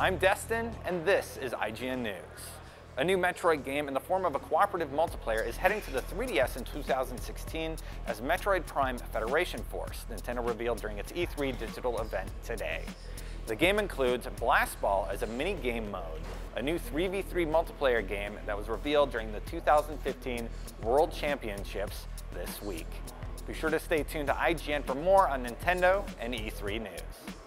I'm Destin, and this is IGN News. A new Metroid game in the form of a cooperative multiplayer is heading to the 3DS in 2016 as Metroid Prime Federation Force, Nintendo revealed during its E3 digital event today. The game includes Blast Ball as a mini-game mode, a new 3v3 multiplayer game that was revealed during the 2015 World Championships this week. Be sure to stay tuned to IGN for more on Nintendo and E3 news.